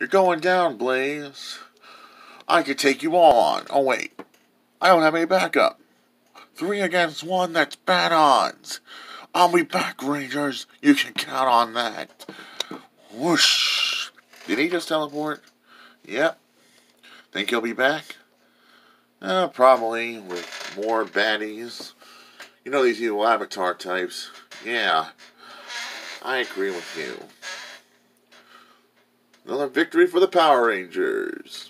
You're going down, Blaze. I could take you on. Oh, wait. I don't have any backup. Three against one, that's bad odds. I'll be back, Rangers. You can count on that. Whoosh. Did he just teleport? Yep. Think he'll be back? Uh, probably, with more baddies. You know these evil avatar types. Yeah. I agree with you. Another victory for the Power Rangers.